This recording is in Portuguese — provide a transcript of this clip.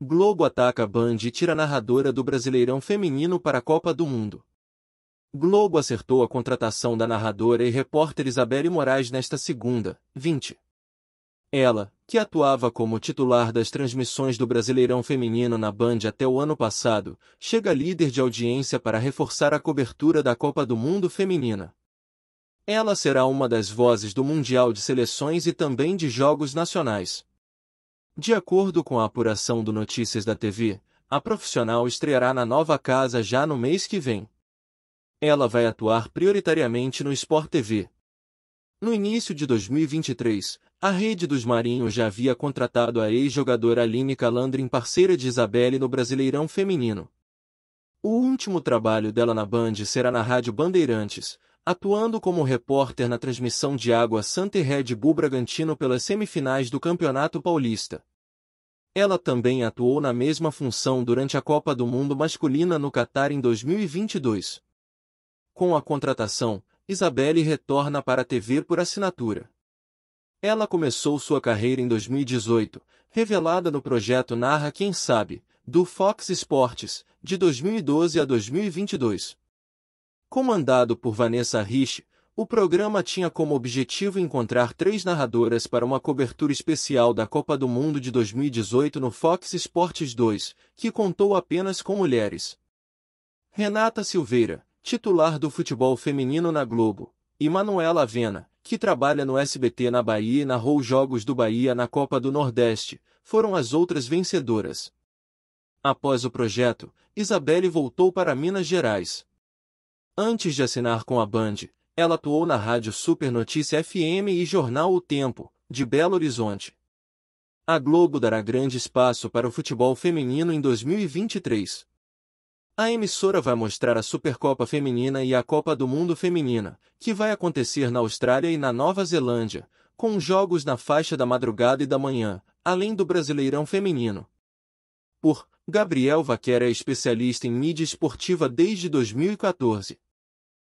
Globo ataca Band e tira a narradora do Brasileirão Feminino para a Copa do Mundo. Globo acertou a contratação da narradora e repórter Isabelle Moraes nesta segunda, 20. Ela, que atuava como titular das transmissões do Brasileirão Feminino na Band até o ano passado, chega líder de audiência para reforçar a cobertura da Copa do Mundo Feminina. Ela será uma das vozes do Mundial de Seleções e também de Jogos Nacionais. De acordo com a apuração do Notícias da TV, a profissional estreará na nova casa já no mês que vem. Ela vai atuar prioritariamente no Sport TV. No início de 2023, a Rede dos Marinhos já havia contratado a ex-jogadora Aline Calandrin parceira de Isabelle no Brasileirão Feminino. O último trabalho dela na Band será na Rádio Bandeirantes, atuando como repórter na transmissão de Água Santa e Red Bull Bragantino pelas semifinais do Campeonato Paulista. Ela também atuou na mesma função durante a Copa do Mundo Masculina no Catar em 2022. Com a contratação, Isabelle retorna para a TV por assinatura. Ela começou sua carreira em 2018, revelada no projeto Narra Quem Sabe, do Fox Sports, de 2012 a 2022. Comandado por Vanessa Rich, o programa tinha como objetivo encontrar três narradoras para uma cobertura especial da Copa do Mundo de 2018 no Fox Sports 2, que contou apenas com mulheres. Renata Silveira, titular do futebol feminino na Globo, e Manuela Avena, que trabalha no SBT na Bahia e narrou jogos do Bahia na Copa do Nordeste, foram as outras vencedoras. Após o projeto, Isabelle voltou para Minas Gerais. Antes de assinar com a Band, ela atuou na Rádio Super Notícia FM e Jornal O Tempo, de Belo Horizonte. A Globo dará grande espaço para o futebol feminino em 2023. A emissora vai mostrar a Supercopa Feminina e a Copa do Mundo Feminina, que vai acontecer na Austrália e na Nova Zelândia, com jogos na faixa da madrugada e da manhã, além do Brasileirão Feminino. Por Gabriel Vaquera é especialista em mídia esportiva desde 2014.